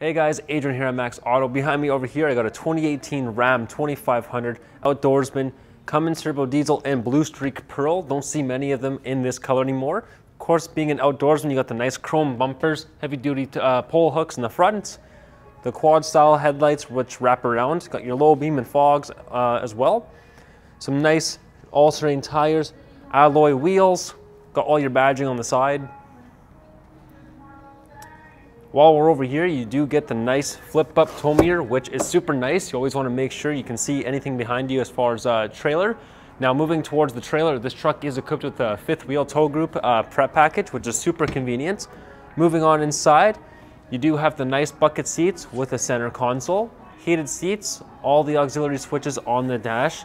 Hey guys, Adrian here at Maxx Auto. Behind me over here, I got a 2018 Ram 2500 Outdoorsman, Cummins Turbo Diesel and Blue Streak Pearl. Don't see many of them in this color anymore. Of course, being an outdoorsman, you got the nice chrome bumpers, heavy duty uh, pole hooks in the front, the quad style headlights which wrap around, got your low beam and fogs uh, as well. Some nice all-terrain tires, alloy wheels, got all your badging on the side. While we're over here, you do get the nice flip up tow mirror, which is super nice. You always wanna make sure you can see anything behind you as far as uh, trailer. Now moving towards the trailer, this truck is equipped with a fifth wheel tow group uh, prep package, which is super convenient. Moving on inside, you do have the nice bucket seats with a center console, heated seats, all the auxiliary switches on the dash,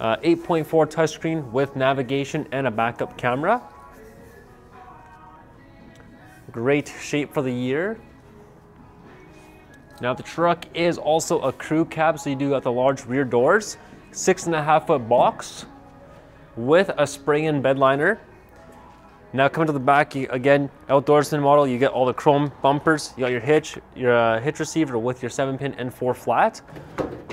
uh, 8.4 touchscreen with navigation and a backup camera. Great shape for the year. Now the truck is also a crew cab, so you do got the large rear doors, six and a half foot box with a spray-in bed liner. Now coming to the back, you, again, outdoorsman model, you get all the chrome bumpers, you got your hitch, your uh, hitch receiver with your seven pin and four flat.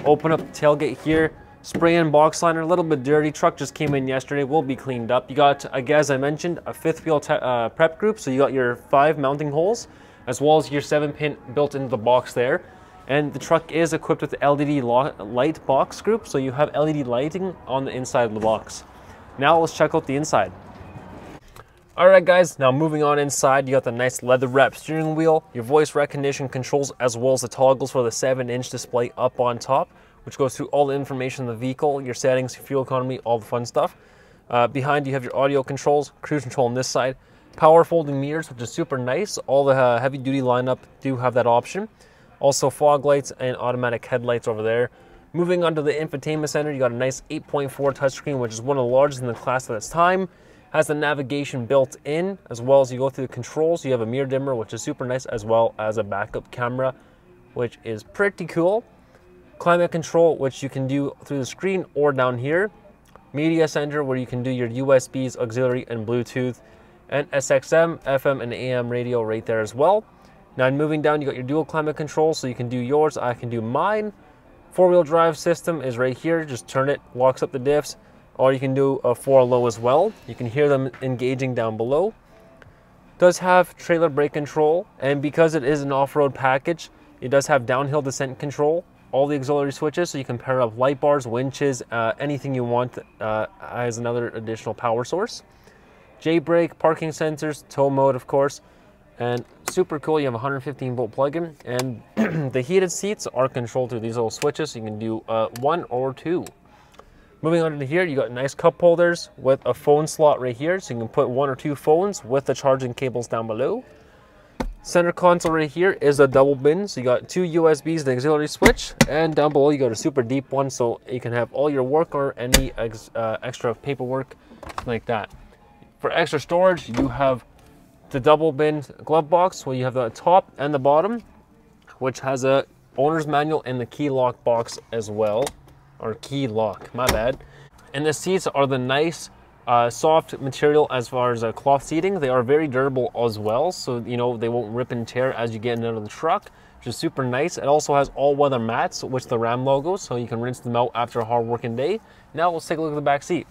Open up the tailgate here, Spray in box liner, a little bit dirty. Truck just came in yesterday, will be cleaned up. You got, as I mentioned, a fifth wheel uh, prep group. So you got your five mounting holes, as well as your seven pin built into the box there. And the truck is equipped with LED light box group. So you have LED lighting on the inside of the box. Now let's check out the inside. All right, guys, now moving on inside, you got the nice leather wrap steering wheel, your voice recognition controls, as well as the toggles for the seven inch display up on top which goes through all the information in the vehicle, your settings, your fuel economy, all the fun stuff. Uh, behind you have your audio controls, cruise control on this side, power folding mirrors, which is super nice. All the uh, heavy duty lineup do have that option. Also fog lights and automatic headlights over there. Moving on to the infotainment center, you got a nice 8.4 touchscreen, which is one of the largest in the class at its time. Has the navigation built in, as well as you go through the controls. You have a mirror dimmer, which is super nice, as well as a backup camera, which is pretty cool climate control, which you can do through the screen or down here, media center, where you can do your USBs, auxiliary, and Bluetooth, and SXM, FM, and AM radio right there as well. Now moving down, you got your dual climate control, so you can do yours, I can do mine. Four-wheel drive system is right here, just turn it, locks up the diffs, or you can do a four low as well. You can hear them engaging down below. Does have trailer brake control, and because it is an off-road package, it does have downhill descent control, all the auxiliary switches so you can pair up light bars, winches, uh, anything you want uh, as another additional power source. J-brake, parking sensors, tow mode of course, and super cool, you have 115 volt plug-in and the heated seats are controlled through these little switches so you can do uh, one or two. Moving on to here, you got nice cup holders with a phone slot right here so you can put one or two phones with the charging cables down below. Center console right here is a double bin. So you got two USBs, the auxiliary switch, and down below you got a super deep one so you can have all your work or any ex, uh, extra paperwork like that. For extra storage, you have the double bin glove box where you have the top and the bottom, which has a owner's manual and the key lock box as well, or key lock, my bad. And the seats are the nice uh, soft material as far as uh, cloth seating. They are very durable as well, so you know they won't rip and tear as you get in and out of the truck, which is super nice. It also has all-weather mats with the Ram logo, so you can rinse them out after a hard working day. Now let's take a look at the back seat.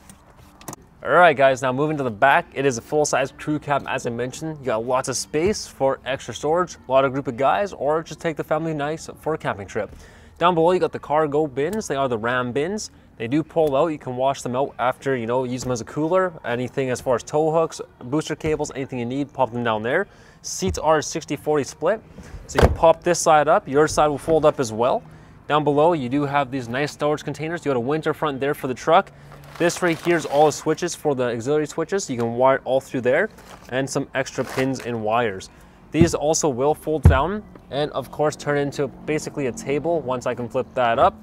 All right, guys, now moving to the back, it is a full-size crew cab, as I mentioned. You got lots of space for extra storage, a lot of group of guys, or just take the family nice for a camping trip. Down below, you got the cargo bins. They are the Ram bins. They do pull out. You can wash them out after, you know, use them as a cooler. Anything as far as tow hooks, booster cables, anything you need, pop them down there. Seats are 60-40 split. So you can pop this side up. Your side will fold up as well. Down below, you do have these nice storage containers. You got a winter front there for the truck. This right here is all the switches for the auxiliary switches. You can wire it all through there and some extra pins and wires. These also will fold down and of course turn into basically a table once I can flip that up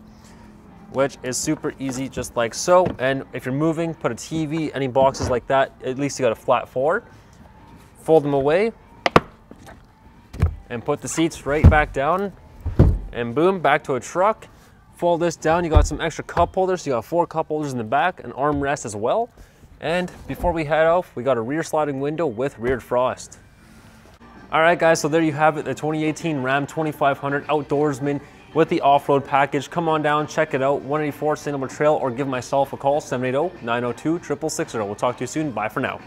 which is super easy just like so. And if you're moving, put a TV, any boxes like that, at least you got a flat floor. Fold them away and put the seats right back down and boom, back to a truck. Fold this down, you got some extra cup holders. You got four cup holders in the back, an armrest as well. And before we head off, we got a rear sliding window with rear frost. All right, guys, so there you have it, the 2018 Ram 2500 Outdoorsman with the off-road package. Come on down, check it out, 184 St. Trail, or give myself a call, 780-902-6660. We'll talk to you soon. Bye for now.